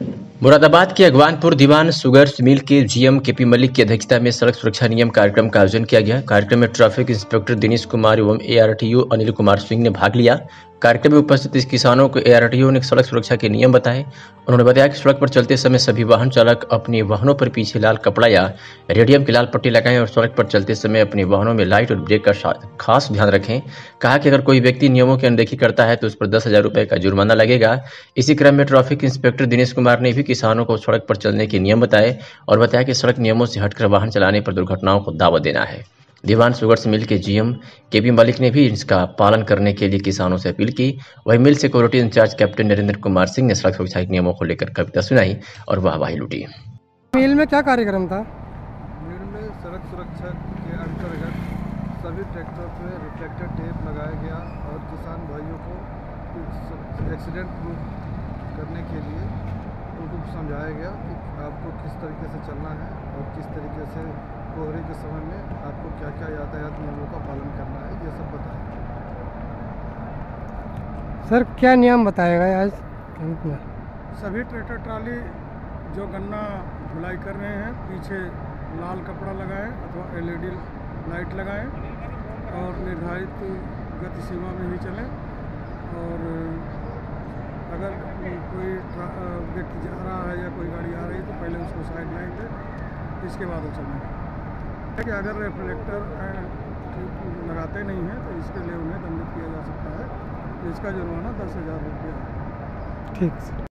मुरादाबाद के अगवानपुर दीवान सुगर्स मिल के GM KP Malik की अध्यक्षता में सड़क सुरक्षा नियम कार्यक्रम का आयोजन किया गया। कार्यक्रम में ट्रैफ़िक इंस्पेक्टर दिनेश कुमार एवं एआरटीयू अनिल कुमार सिंह ने भाग लिया। कार्यक्रम में उपस्थित किसानों को एआरटीयू ने सड़क सुरक्षा के नियम बताए। उन्होंने बताया कि सड़क पर चलते समय सभी वाहन चालक अपने वाहनों पर पीछे लाल कपड़ा या रेडियम की लाल पट्टी लगाएँ और सड़क पर चलते समय अपने वाहनों में लाइट और ब्रेक का खास ध्यान रखें। कहा कि अगर कोई व्यक्ति नियमों की अनदेखी करता है तो उस पर दस हज़ार का जुर्माना लगेगा। इसी क्रम में ट्रैफ़िक इंस्पेक्टर दिनेश कुमार ने भी किसानों को सड़क पर चलने के नियम बताए और बताया कि सड़क नियमों से हटकर वाहन चलाने पर दुर्घटनाओं को दावा देना है। दीवान सुगर्स मिल के जीएम के पी मलिक ने भी इसका पालन करने के लिए किसानों से अपील की। वही mill security incharge captain Narendra Kumar Singh ने सड़क सुरक्षा के नियमों को लेकर कविता सुनाई और वाहवाही लुटी। मिल में क्या कार्यक्रम था? मिल में सड़क सुरक्षा के अंतर्गत सभी ट्रैक्टर पे रिफ्लेक्टर टेप लगाया गया और किसान भाइयों को एक्सीडेंट प्रूफ करने के लिए समझाया गया कि आपको किस तरीके से चलना है और किस तरीके से कोहरे के समय में आपको क्या क्या यातायात नियमों का पालन करना है ये सब बताया सर क्या नियम बताएगा आज सभी ट्रैक्टर ट्राली जो गन्ना ढुलाई कर रहे हैं पीछे लाल कपड़ा लगाएँ अथवा एलईडी लाइट लगाएँ और निर्धारित गति सीमा में ही चलें और अगर कोई व्यक्ति जा रहा है या कोई गाड़ी आ रही है तो पहले उसको साइड लाइन दें इसके बाद वो चलें कि अगर रिफ्लेक्टर लगाते नहीं हैं तो इसके लिए उन्हें दंडित किया जा सकता है। इसका जुर्माना दस हज़ार रुपये ठीक